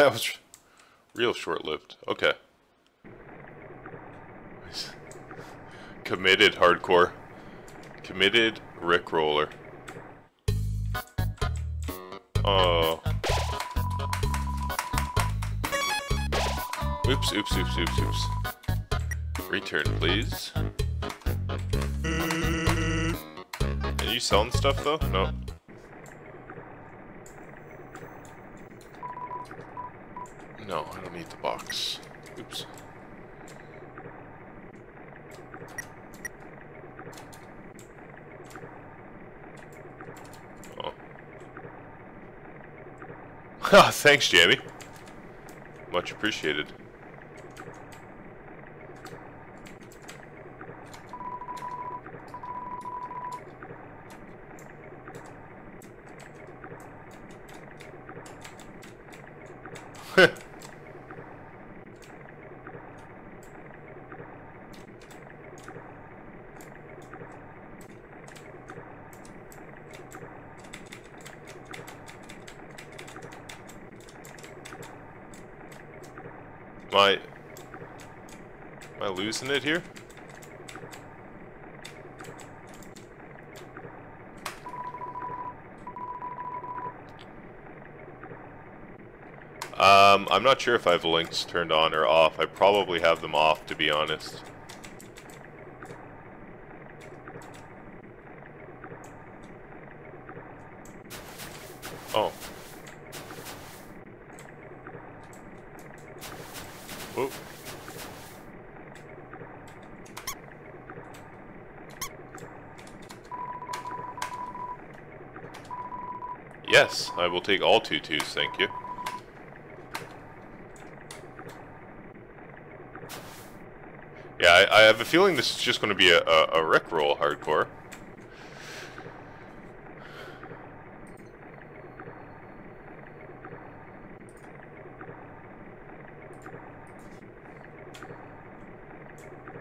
That was real short-lived. Okay. Committed hardcore. Committed Rickroller. Oh. Uh. Oops, oops, oops, oops, oops. Return, please. Are you selling stuff, though? No. No, I don't need the box. Oops. Oh. Ah, thanks, Jamie. Much appreciated. Am I... I losing it here? Um, I'm not sure if I have links turned on or off. I probably have them off, to be honest. Oh. Whoa. Yes, I will take all tutus, thank you. Yeah, I, I have a feeling this is just going to be a, a, a Rickroll hardcore.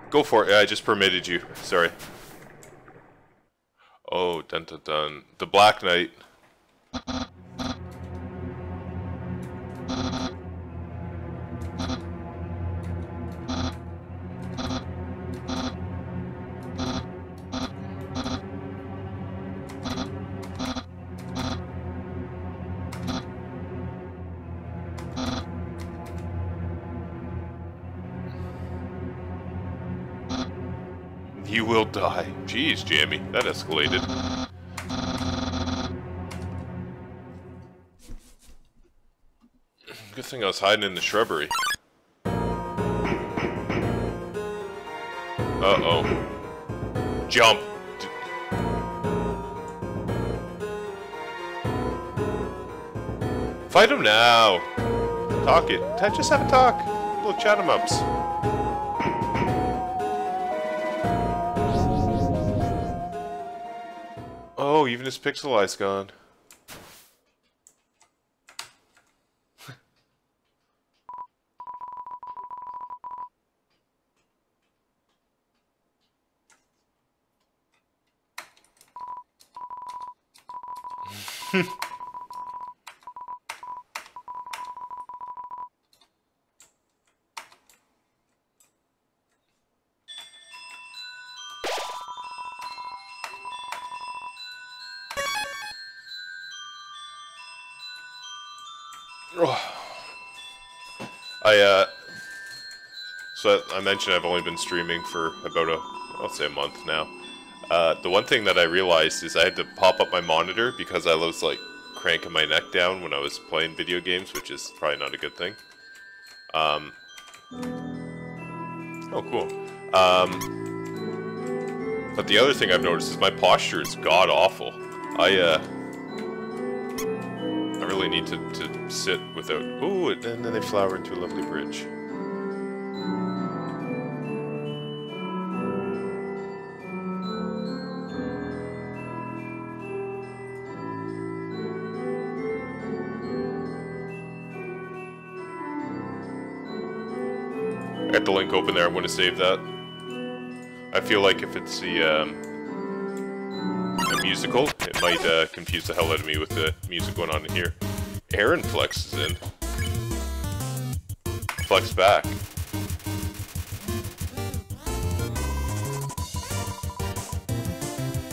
Go for it. I just permitted you. Sorry. Oh, dun dun dun. The Black Knight. You will die. Jeez, Jamie, that escalated. Thing I was hiding in the shrubbery. Uh-oh. Jump! Fight him now! Talk it. Just have a talk. Little chat him ups. Oh, even his pixel eye's gone. I, uh, so I mentioned I've only been streaming for about a, I'll say a month now. Uh, the one thing that I realized is I had to pop up my monitor because I was like cranking my neck down when I was playing video games, which is probably not a good thing. Um, oh, cool. Um, but the other thing I've noticed is my posture is god awful. I, uh, I really need to, to sit without... Ooh, and then they flower into a lovely bridge. Got the link open there, I'm going to save that. I feel like if it's the, um, a musical, it might uh, confuse the hell out of me with the music going on in here. Aaron Flex is in. flex back.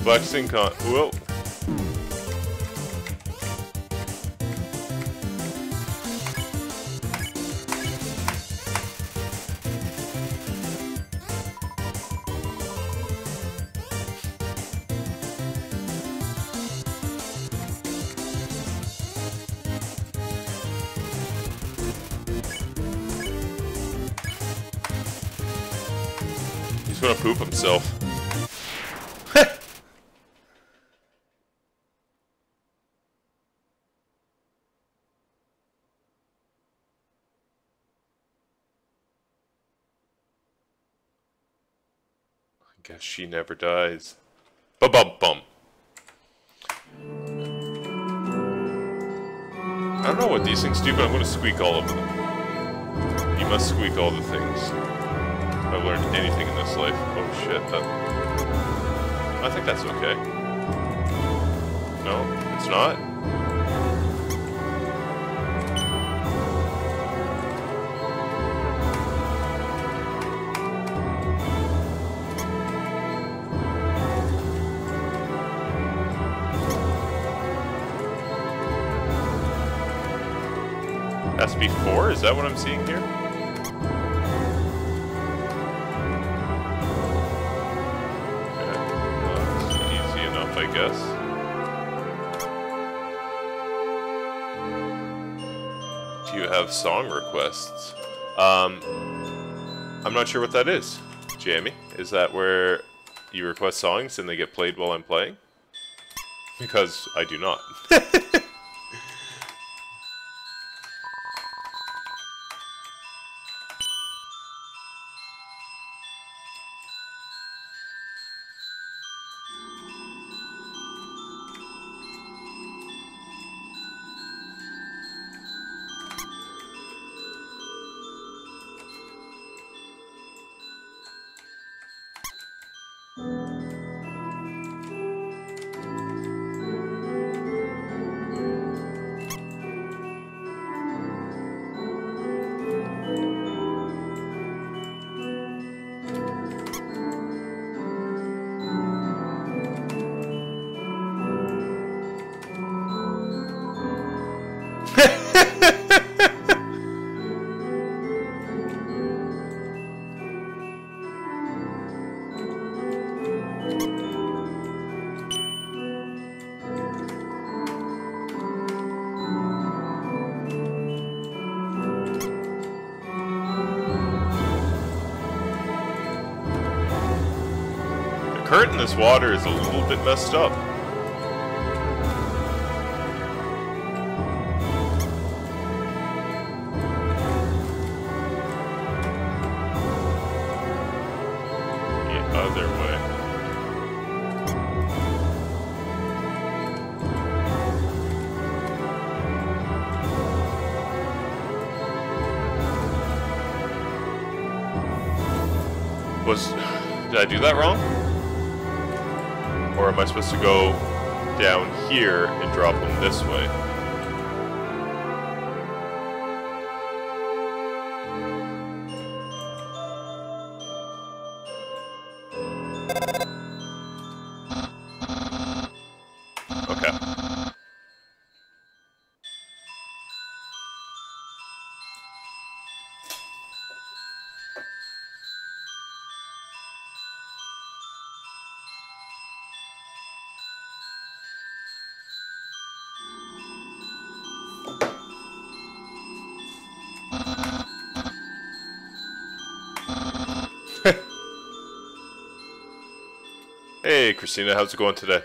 Flexing con- whoa. Gonna poop himself. I guess she never dies. Bum bum bum. I don't know what these things do, but I'm gonna squeak all of them. You must squeak all the things. I've learned anything in this life. Oh shit, that... I think that's okay. No, it's not? SB4? Is that what I'm seeing here? Guess. Do you have song requests? Um, I'm not sure what that is, Jamie. Is that where you request songs and they get played while I'm playing? Because I do not. This water is a little bit messed up. Was did I do that wrong? Or am I supposed to go down here and drop them this way? Okay. Hey, Christina, how's it going today?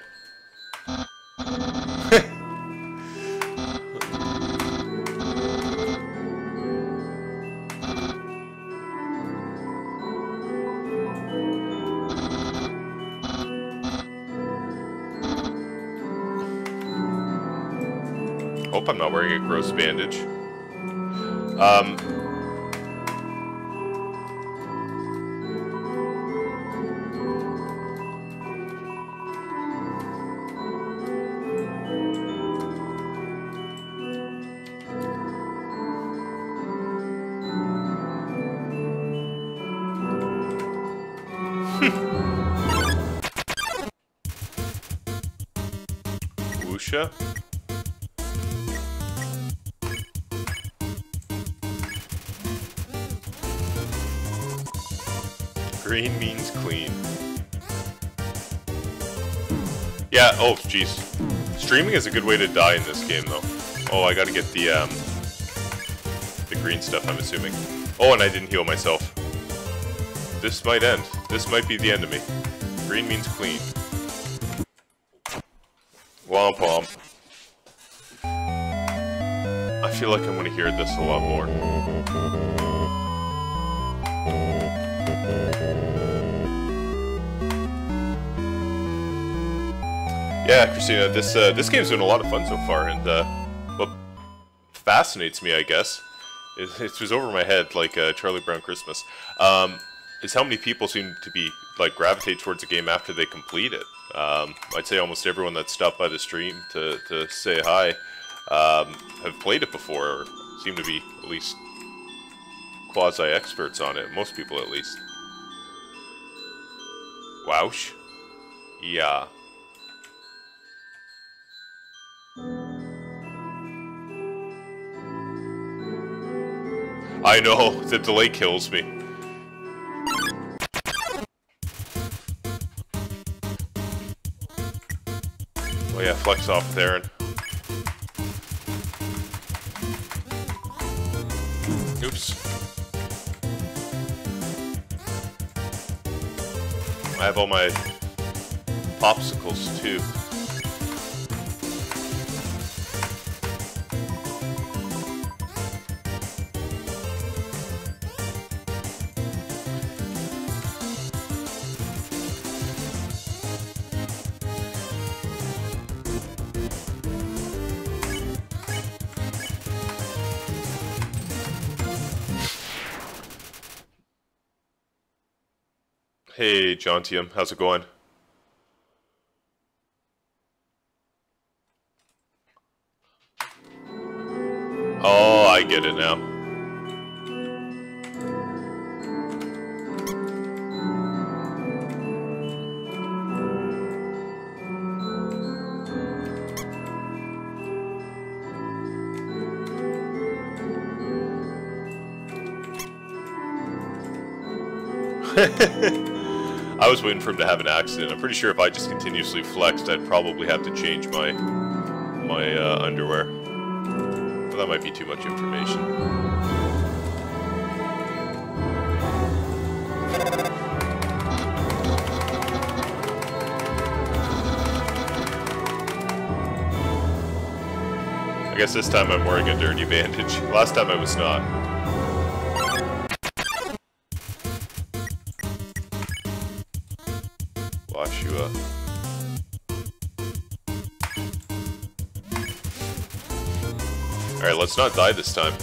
Green means clean. Yeah, oh, jeez. Streaming is a good way to die in this game, though. Oh, I gotta get the, um, the green stuff, I'm assuming. Oh, and I didn't heal myself. This might end. This might be the end of me. Green means clean. Womp womp. I feel like I'm gonna hear this a lot more. Yeah, Christina, this uh, this game's been a lot of fun so far, and uh, what fascinates me, I guess, it, was over my head like uh, Charlie Brown Christmas, um, is how many people seem to be like gravitate towards a game after they complete it. Um, I'd say almost everyone that stopped by the stream to, to say hi um, have played it before, or seem to be at least quasi-experts on it. Most people, at least. Wouch. Yeah. I know, the delay kills me. Oh yeah, flex off Theron. Oops. I have all my popsicles too. Hey, Jontium, how's it going? Oh, I get it now. I was waiting for him to have an accident. I'm pretty sure if I just continuously flexed, I'd probably have to change my my uh, underwear. Well, that might be too much information. I guess this time I'm wearing a dirty bandage. Last time I was not. Let's not die this time.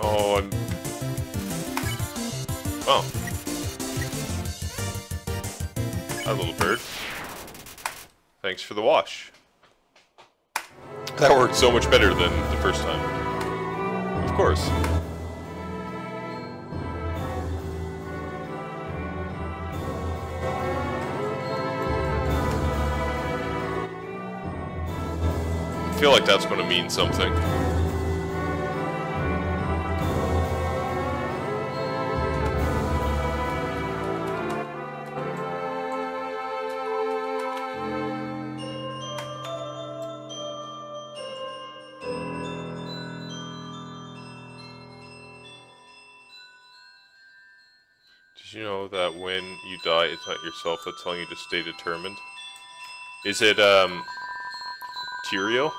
Oh, I'm... Oh. Hi, little bird. Thanks for the wash. That worked so much better than the first time. Of course. Feel like that's going to mean something. Did you know that when you die, it's not yourself that's telling you to stay determined? Is it, um, Tyrael?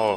Oh,